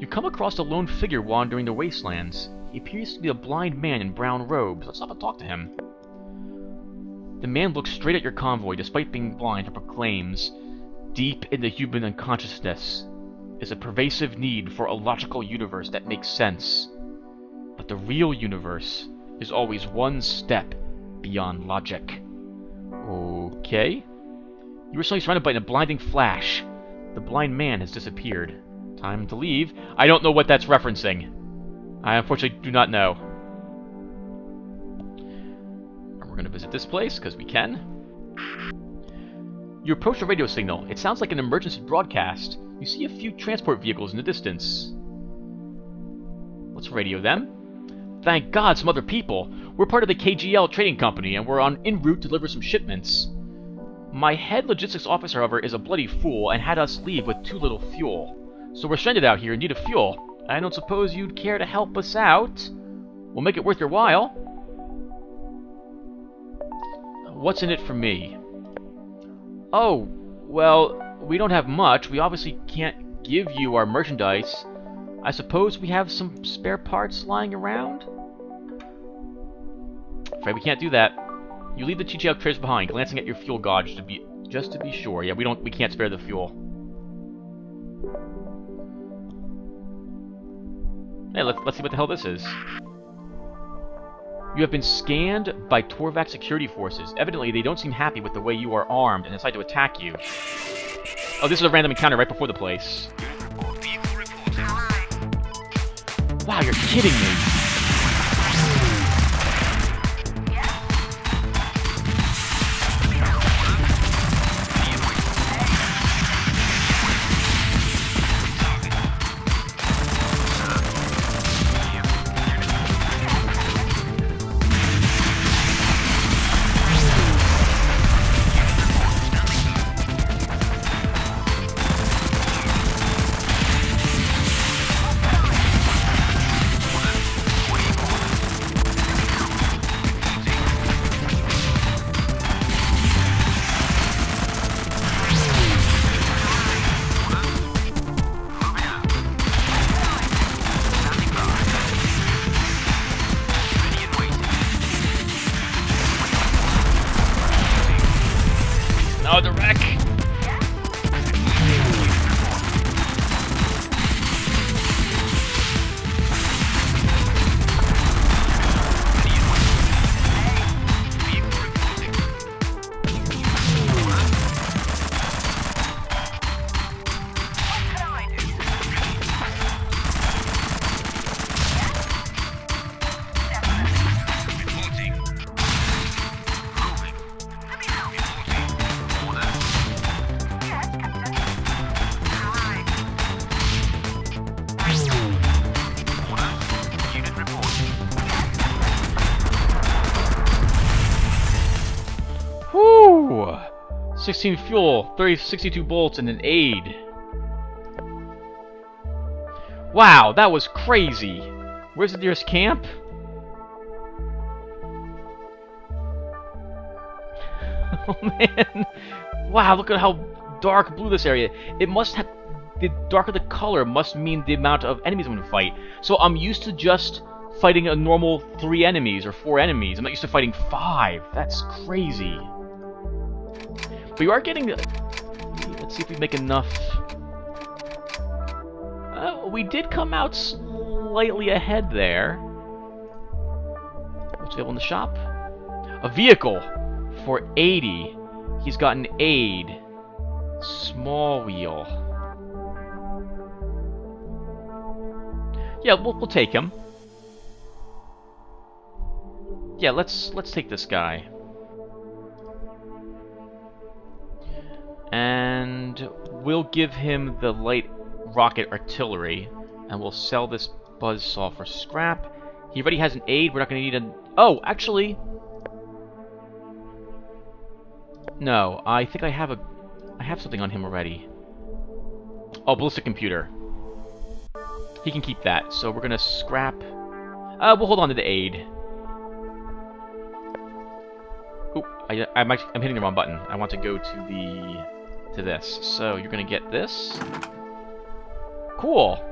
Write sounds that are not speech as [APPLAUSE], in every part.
You come across a lone figure wandering the wastelands. He appears to be a blind man in brown robes. Let's stop and talk to him. The man looks straight at your convoy despite being blind and proclaims, Deep in the human unconsciousness is a pervasive need for a logical universe that makes sense. But the real universe is always one step beyond logic. Okay. You were suddenly surrounded by a blinding flash. The blind man has disappeared. Time to leave. I don't know what that's referencing. I unfortunately do not know. We're going to visit this place, because we can. You approach a radio signal. It sounds like an emergency broadcast. You see a few transport vehicles in the distance. Let's radio them. Thank God, some other people. We're part of the KGL trading company, and we're on en route to deliver some shipments. My head logistics officer, however, is a bloody fool and had us leave with too little fuel. So we're stranded out here in need of fuel. I don't suppose you'd care to help us out? We'll make it worth your while. What's in it for me? Oh, well, we don't have much. We obviously can't give you our merchandise. I suppose we have some spare parts lying around? Afraid we can't do that. You leave the TGL trays behind, glancing at your fuel gauge to be just to be sure. Yeah, we don't we can't spare the fuel. Hey, let's let's see what the hell this is. You have been scanned by Torvak security forces. Evidently, they don't seem happy with the way you are armed and decide to attack you. Oh, this is a random encounter right before the place. Wow, you're kidding me. 16 fuel, 30, 62 bolts, and an aid. Wow, that was crazy. Where's the nearest camp? [LAUGHS] oh man. Wow, look at how dark blue this area. It must have the darker the color must mean the amount of enemies I'm gonna fight. So I'm used to just fighting a normal three enemies or four enemies. I'm not used to fighting five. That's crazy. But you are getting... Let's see if we make enough... Uh, we did come out slightly ahead there. What's available in the shop? A vehicle for 80. He's got an aid. Small wheel. Yeah, we'll, we'll take him. Yeah, let's let's take this guy. And we'll give him the light rocket artillery, and we'll sell this buzzsaw for scrap. He already has an aid. We're not going to need a. Oh, actually, no. I think I have a. I have something on him already. Oh, ballistic computer. He can keep that. So we're gonna scrap. Uh, we'll hold on to the aid. Oop, I, I'm, actually, I'm hitting the wrong button. I want to go to the to this. So you're going to get this. Cool.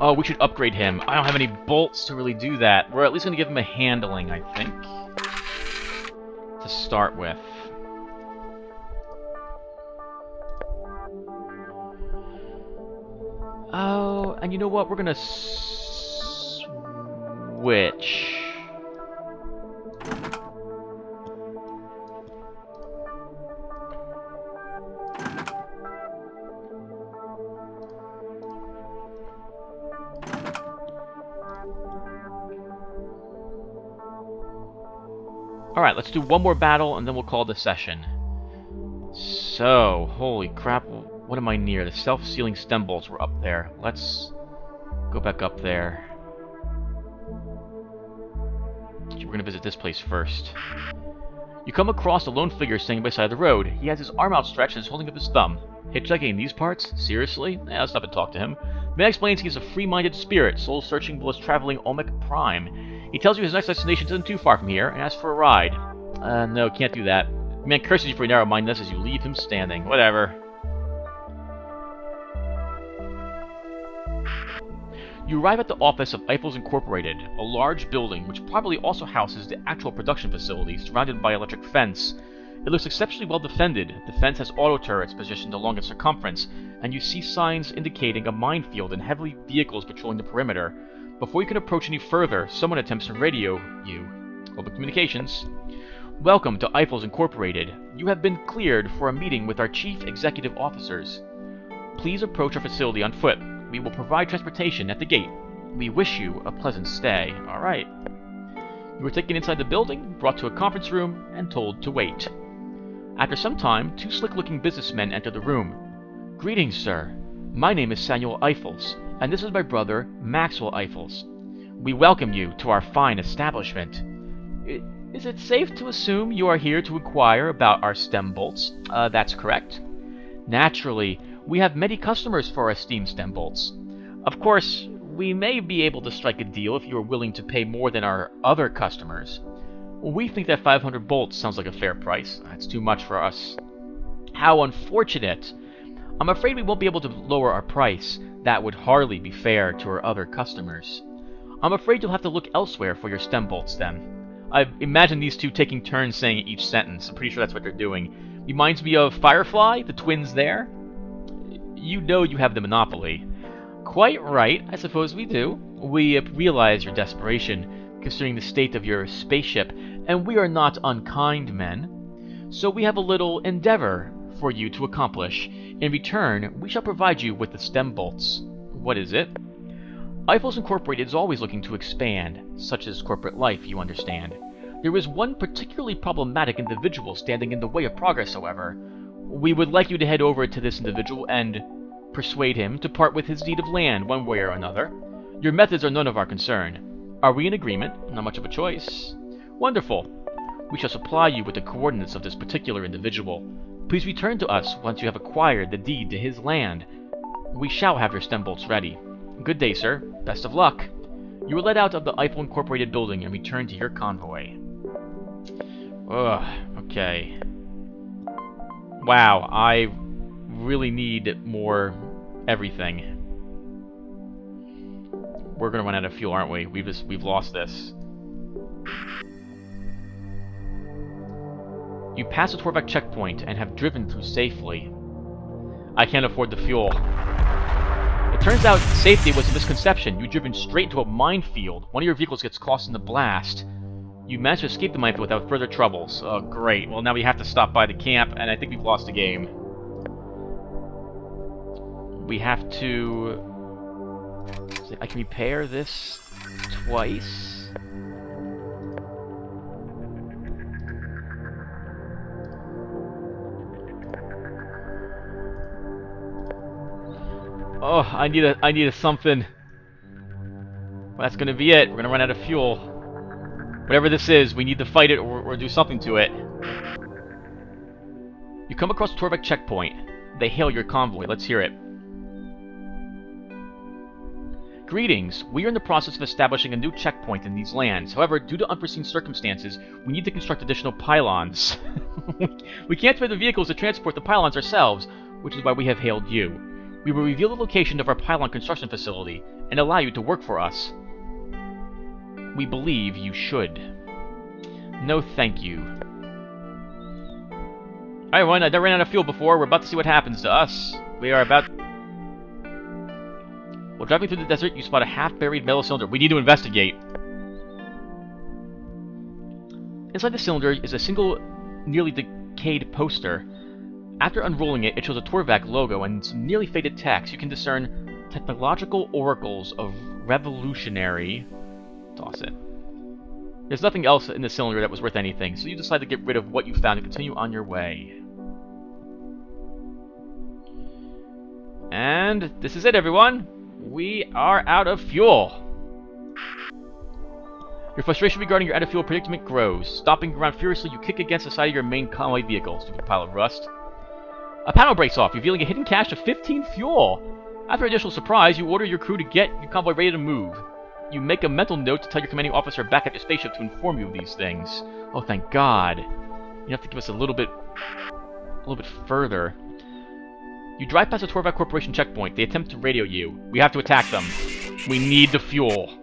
Oh, we should upgrade him. I don't have any bolts to really do that. We're at least going to give him a handling, I think. To start with. Oh, and you know what? We're going to switch. Alright, let's do one more battle, and then we'll call the session. So, holy crap, what am I near? The self-sealing stem bolts were up there. Let's go back up there. We're gonna visit this place first. You come across a lone figure standing beside the side of the road. He has his arm outstretched and is holding up his thumb. Hitchhiking in these parts? Seriously? Eh, let's stop and talk to him. Man explains he is a free-minded spirit, soul-searching while traveling Olmec Prime. He tells you his next destination isn't too far from here, and asks for a ride. Uh, no, can't do that. Man curses you for your narrow-mindedness as you leave him standing. Whatever. You arrive at the office of Eiffels Incorporated, a large building which probably also houses the actual production facility, surrounded by electric fence. It looks exceptionally well defended. The fence has auto turrets positioned along its circumference, and you see signs indicating a minefield and heavily vehicles patrolling the perimeter. Before you can approach any further, someone attempts to radio you. Open communications. Welcome to Eiffels Incorporated. You have been cleared for a meeting with our chief executive officers. Please approach our facility on foot. We will provide transportation at the gate. We wish you a pleasant stay. Alright. You were taken inside the building, brought to a conference room, and told to wait. After some time, two slick-looking businessmen enter the room. Greetings, sir. My name is Samuel Eiffels and this is my brother, Maxwell Eiffels. We welcome you to our fine establishment. Is it safe to assume you are here to inquire about our stem bolts? Uh, that's correct. Naturally, we have many customers for our steam stem bolts. Of course, we may be able to strike a deal if you are willing to pay more than our other customers. We think that 500 bolts sounds like a fair price. That's too much for us. How unfortunate! I'm afraid we won't be able to lower our price. That would hardly be fair to our other customers. I'm afraid you'll have to look elsewhere for your stem bolts then. I imagine these two taking turns saying each sentence. I'm pretty sure that's what they're doing. Reminds me of Firefly, the twins there. You know you have the monopoly. Quite right, I suppose we do. We realize your desperation, considering the state of your spaceship, and we are not unkind men. So we have a little endeavor for you to accomplish. In return, we shall provide you with the stem bolts. What is it? Eiffels Incorporated is always looking to expand, such as corporate life, you understand. There is one particularly problematic individual standing in the way of progress, however. We would like you to head over to this individual and persuade him to part with his deed of land one way or another. Your methods are none of our concern. Are we in agreement? Not much of a choice. Wonderful. We shall supply you with the coordinates of this particular individual. Please return to us once you have acquired the deed to his land. We shall have your stem bolts ready. Good day, sir. Best of luck. You were let out of the Eiffel Incorporated building and returned to your convoy. Ugh, okay. Wow, I really need more everything. We're gonna run out of fuel, aren't we? We've just, we've lost this. You pass the Torvak checkpoint and have driven through safely. I can't afford the fuel. It turns out safety was a misconception. You've driven straight into a minefield. One of your vehicles gets caught in the blast. You managed to escape the minefield without further troubles. Oh, uh, great. Well, now we have to stop by the camp, and I think we've lost the game. We have to... I can repair this twice. Oh, I need a I need a something. Well, that's gonna be it. We're gonna run out of fuel. Whatever this is, we need to fight it or, or do something to it. You come across Torvak checkpoint. They hail your convoy. Let's hear it. Greetings. We are in the process of establishing a new checkpoint in these lands. However, due to unforeseen circumstances, we need to construct additional pylons. [LAUGHS] we can't spare the vehicles to transport the pylons ourselves, which is why we have hailed you. We will reveal the location of our pylon construction facility and allow you to work for us. We believe you should. No thank you. Alright everyone, I never ran out of fuel before. We're about to see what happens to us. We are about... While driving through the desert, you spot a half-buried metal cylinder. We need to investigate. Inside the cylinder is a single, nearly decayed poster. After unrolling it, it shows a Torvak logo and some nearly faded text. You can discern technological oracles of revolutionary... Toss it. There's nothing else in the cylinder that was worth anything, so you decide to get rid of what you found and continue on your way. And this is it, everyone. We are out of fuel. Your frustration regarding your out-of-fuel predicament grows. Stopping around furiously, you kick against the side of your main convoy vehicle, stupid pile of rust. A panel breaks off, revealing a hidden cache of 15 fuel. After additional surprise, you order your crew to get your convoy ready to move. You make a mental note to tell your commanding officer back at your spaceship to inform you of these things. Oh, thank God. You have to give us a little bit... a little bit further. You drive past the Torvak Corporation checkpoint. They attempt to radio you. We have to attack them. We need the fuel.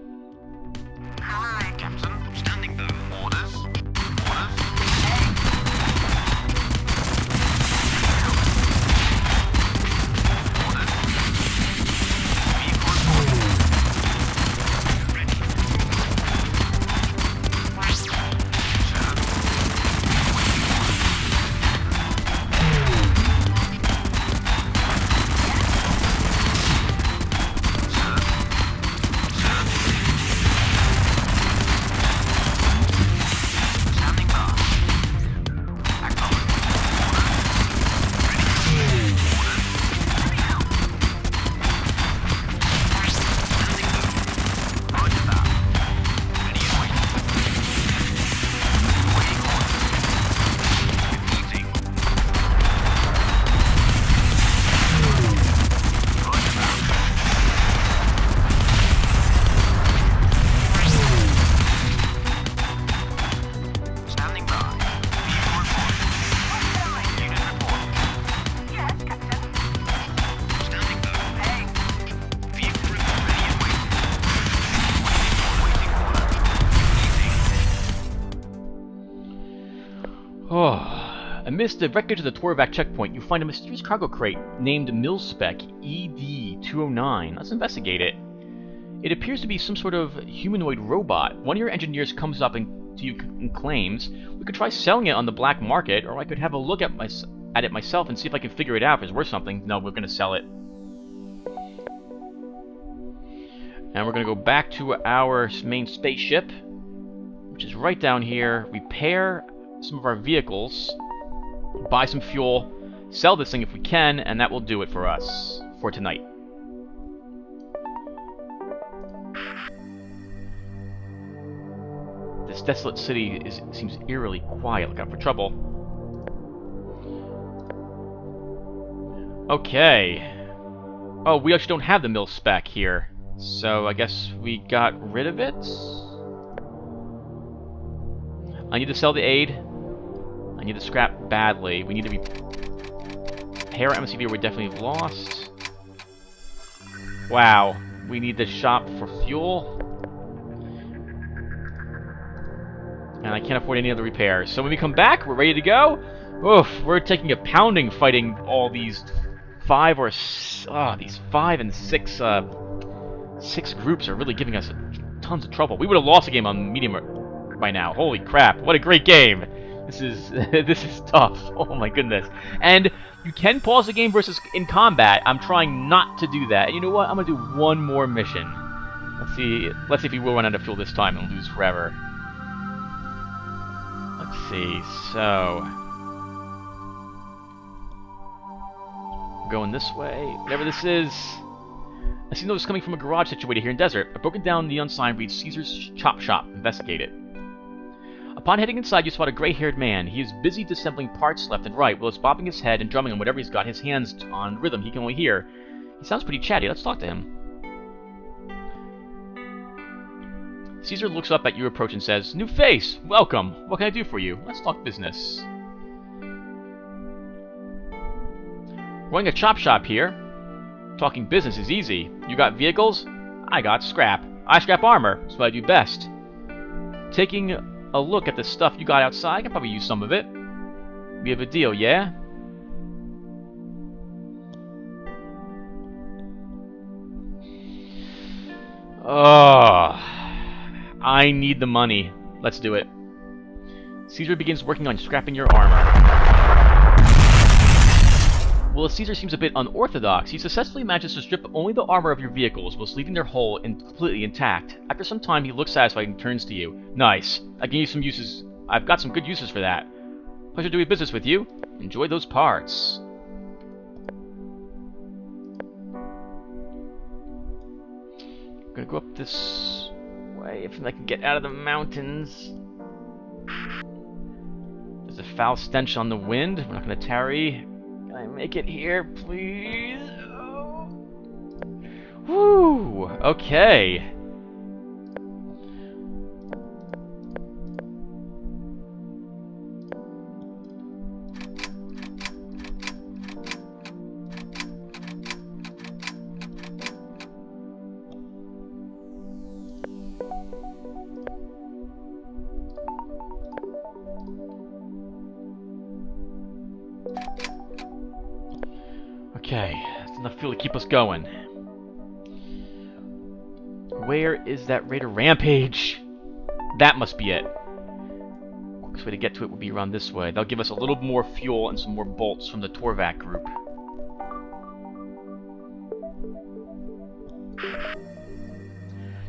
Amidst the wreckage of the Torvak checkpoint, you find a mysterious cargo crate named Milspec ED-209. Let's investigate it. It appears to be some sort of humanoid robot. One of your engineers comes up and to you and claims, we could try selling it on the black market, or I could have a look at, my, at it myself and see if I can figure it out if it's worth something. No, we're going to sell it. And we're going to go back to our main spaceship, which is right down here. Repair some of our vehicles, buy some fuel, sell this thing if we can, and that will do it for us for tonight. This desolate city is, seems eerily quiet. Look out for trouble. Okay. Oh, we actually don't have the mill spec here. So I guess we got rid of it? I need to sell the aid. I need to scrap badly. We need to be... Hair MCV We're definitely lost. Wow. We need to shop for fuel. And I can't afford any other repairs. So when we come back, we're ready to go. Oof, we're taking a pounding fighting all these five or... Oh, these five and six, uh... Six groups are really giving us tons of trouble. We would have lost the game on medium by now. Holy crap, what a great game! This is [LAUGHS] this is tough. [LAUGHS] Oh my goodness. And you can pause the game versus in combat. I'm trying not to do that. And you know what? I'm gonna do one more mission. Let's see. Let's see if we will run out of fuel this time and lose forever. Let's see. So going this way. Whatever this is. I see those coming from a garage situated here in desert. A broken down neon sign reads Caesar's Chop Shop. Investigate it. Upon heading inside, you spot a gray-haired man. He is busy disassembling parts left and right, while he's bobbing his head and drumming on whatever he's got his hands on rhythm he can only hear. He sounds pretty chatty. Let's talk to him. Caesar looks up at your approach and says, New face! Welcome! What can I do for you? Let's talk business. Running a chop shop here. Talking business is easy. You got vehicles? I got scrap. I scrap armor. What I do best. Taking a look at the stuff you got outside, I can probably use some of it. We have a deal, yeah? Oh, I need the money. Let's do it. Caesar begins working on scrapping your armor. Well, Caesar seems a bit unorthodox. He successfully manages to strip only the armor of your vehicles, whilst leaving their hull in completely intact. After some time, he looks satisfied and turns to you. Nice. I can use some uses. I've got some good uses for that. Pleasure doing business with you. Enjoy those parts. I'm gonna go up this way if I can get out of the mountains. There's a foul stench on the wind. We're not gonna tarry. Can I make it mm. here, please? Oh. Woo! Okay. Okay, going. Where is that Raider Rampage? That must be it. Quickest way to get to it would be around this way. That'll give us a little more fuel and some more bolts from the Torvak group.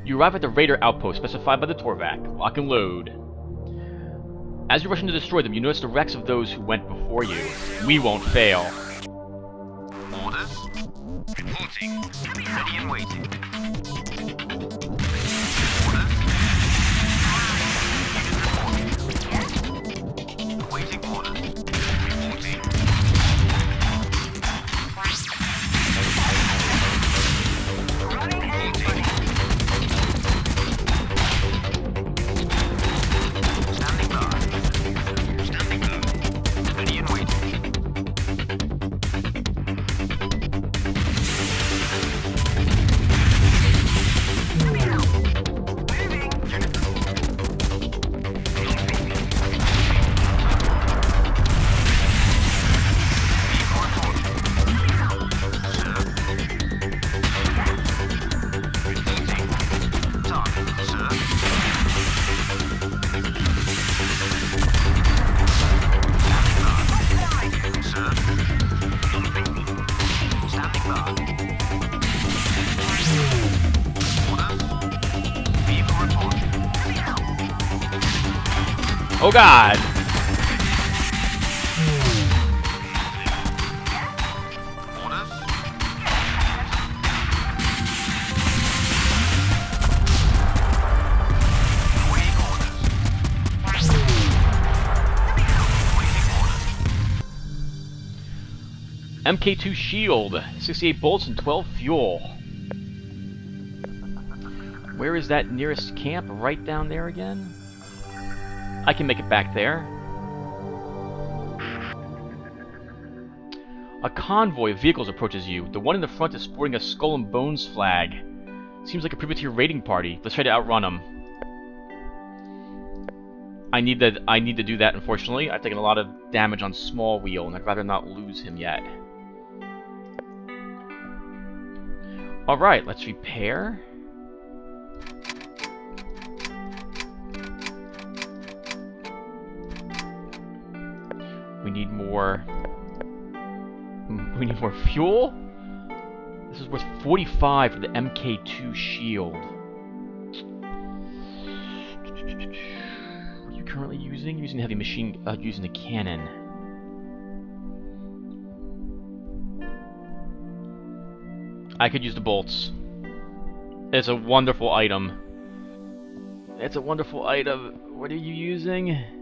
You arrive at the Raider outpost specified by the Torvak. Lock and load. As you're rushing to destroy them, you notice the wrecks of those who went before you. We won't fail. Ready and. Waiting god! MK2 shield, 68 bolts and 12 fuel. Where is that nearest camp? Right down there again? I can make it back there. A convoy of vehicles approaches you. The one in the front is sporting a Skull and Bones flag. Seems like a privateer raiding party. Let's try to outrun them. I need to I need to do that unfortunately. I've taken a lot of damage on Small Wheel and I'd rather not lose him yet. Alright, let's repair. Need more... [LAUGHS] We need more fuel? This is worth 45 for the MK2 shield. What are you currently using? Using heavy machine... Uh, using a cannon. I could use the bolts. It's a wonderful item. It's a wonderful item. What are you using?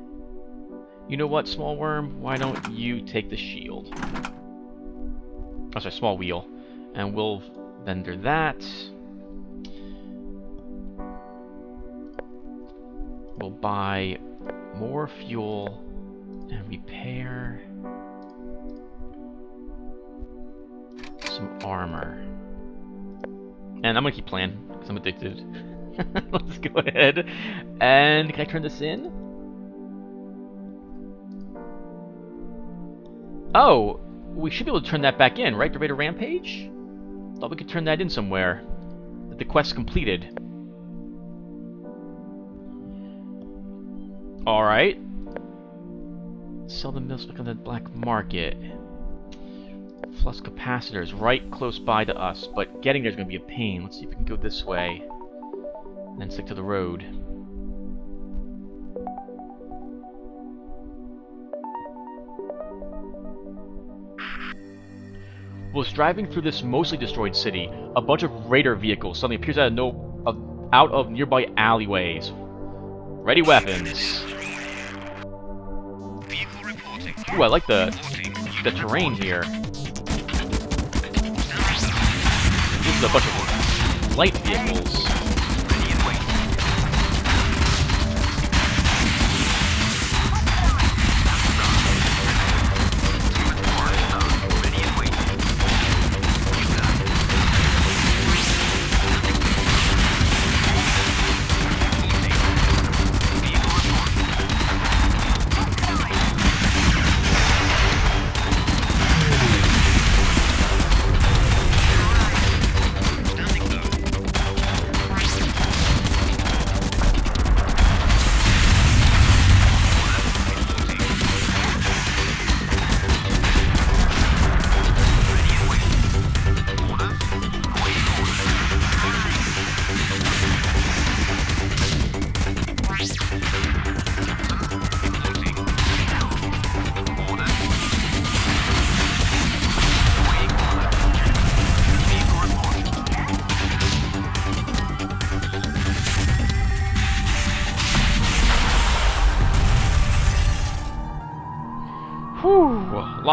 You know what, small worm? Why don't you take the shield? Oh, sorry, small wheel. And we'll vendor that. We'll buy more fuel and repair some armor. And I'm gonna keep playing, because I'm addicted. [LAUGHS] Let's go ahead. And can I turn this in? Oh, we should be able to turn that back in, right? The of rampage? Thought we could turn that in somewhere. The quest completed. Alright. Sell the mills on the black market. Flux capacitors right close by to us, but getting there's gonna be a pain. Let's see if we can go this way. And then stick to the road. Was driving through this mostly destroyed city, a bunch of raider vehicles suddenly appears out of no out of nearby alleyways. Ready weapons. Ooh, I like the the terrain here. This is a bunch of light vehicles.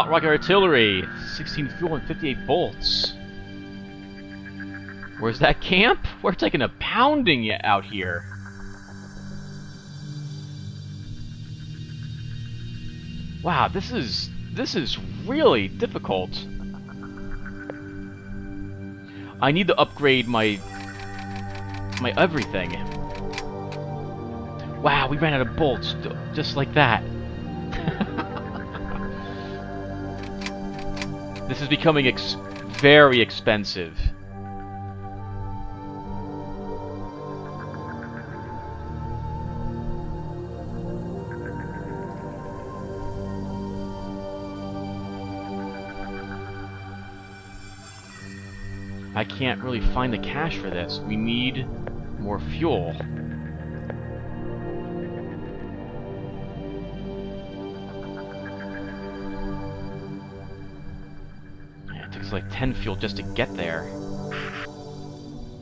Rocket artillery, 16 fuel and 58 bolts. Where's that camp? We're taking a pounding out here. Wow, this is this is really difficult. I need to upgrade my my everything. Wow, we ran out of bolts just like that. This is becoming ex very expensive. I can't really find the cash for this. We need more fuel. 10 fuel just to get there.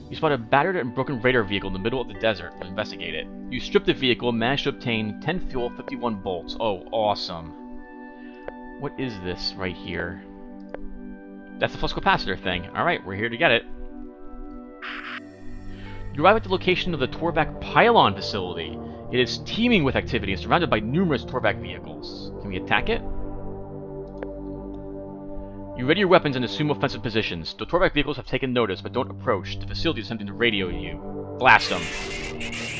You spot a battered and broken raider vehicle in the middle of the desert. and Investigate it. You strip the vehicle and manage to obtain 10 fuel, 51 bolts. Oh, awesome. What is this right here? That's the flux capacitor thing. Alright, we're here to get it. You arrive at the location of the Torvak pylon facility. It is teeming with activity and surrounded by numerous Torvak vehicles. Can we attack it? You ready your weapons and assume offensive positions. The Torvak vehicles have taken notice, but don't approach. The facility is attempting to radio you. Blast them.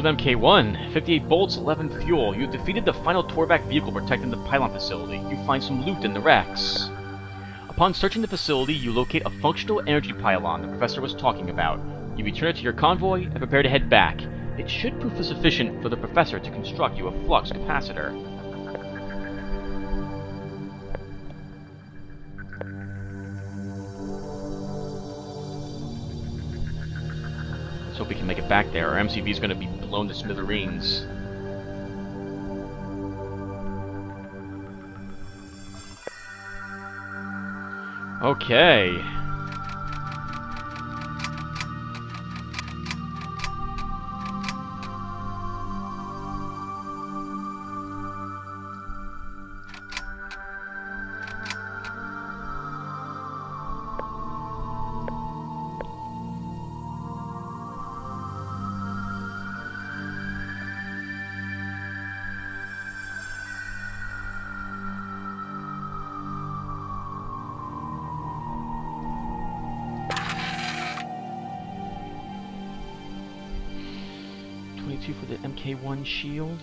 Shield MK1, 58 bolts, 11 fuel. You defeated the final Torvak vehicle protecting the pylon facility. You find some loot in the racks. Upon searching the facility, you locate a functional energy pylon the professor was talking about. You return it to your convoy and prepare to head back. It should prove sufficient for the professor to construct you a flux capacitor. Let's hope we can make it back there. Our MCV is going to be blown to smithereens. Okay. Twenty-two for the MK1 shield.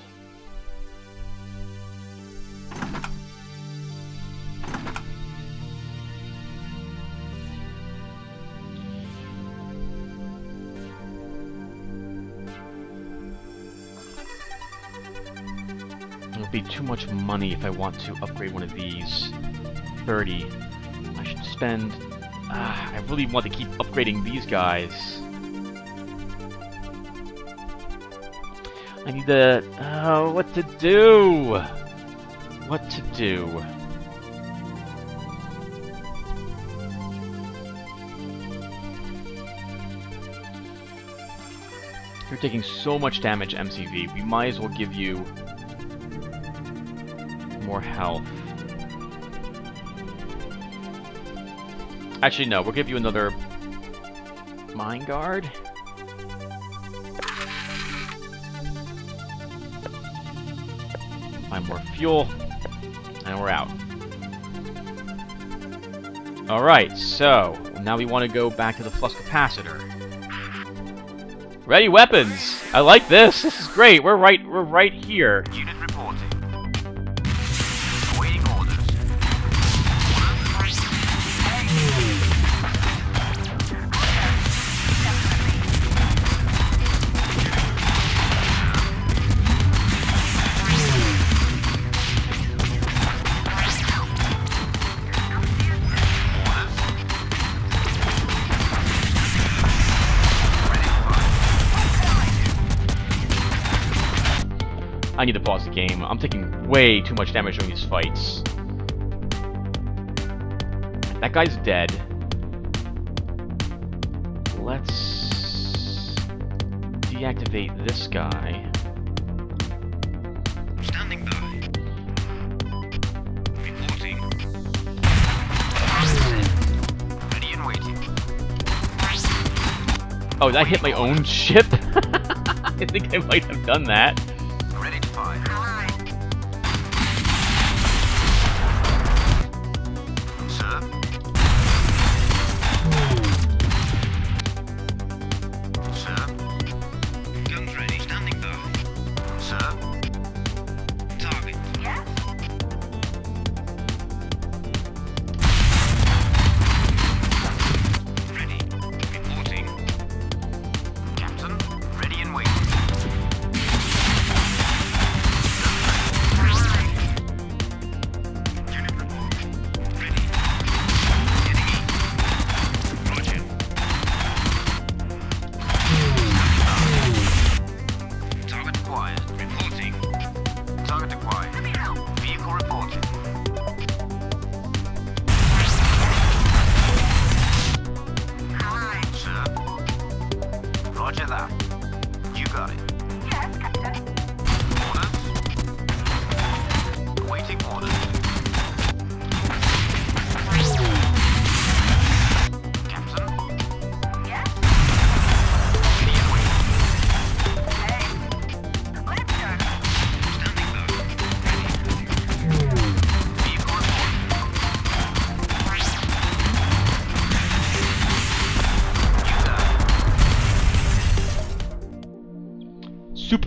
It'll be too much money if I want to upgrade one of these. 30. I should spend... Ah, I really want to keep upgrading these guys. I need to... Oh, what to do? What to do? You're taking so much damage, MCV. We might as well give you more health. Actually, no. We'll give you another Mind Guard. More fuel. And we're out. Alright, so now we want to go back to the flux capacitor. Ready weapons! I like this! This is great! We're right we're right here. Way too much damage during these fights. That guy's dead. Let's deactivate this guy. Standing by. Reporting. Ready and waiting. Oh, did I hit my own ship? [LAUGHS] I think I might have done that.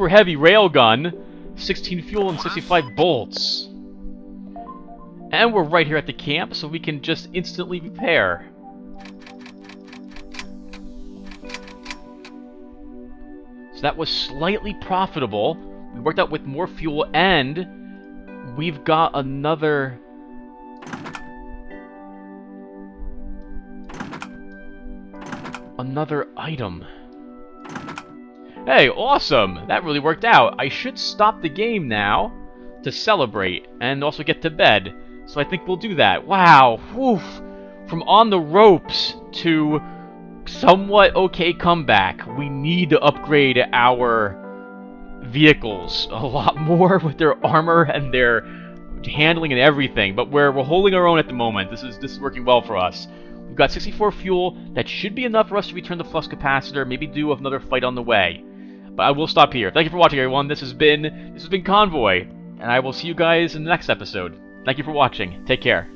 Super heavy railgun, 16 fuel and 65 bolts. And we're right here at the camp, so we can just instantly repair. So that was slightly profitable. We worked out with more fuel, and we've got another... Another item. Hey, awesome! That really worked out. I should stop the game now to celebrate and also get to bed. So I think we'll do that. Wow, woof! From on the ropes to somewhat okay comeback. We need to upgrade our vehicles [LAUGHS] a lot more with their armor and their handling and everything. But we're, we're holding our own at the moment. This is this is working well for us. We've got 64 fuel. That should be enough for us to return the flux capacitor. Maybe do another fight on the way. But I will stop here. Thank you for watching, everyone. This has been this has been Convoy, and I will see you guys in the next episode. Thank you for watching. Take care.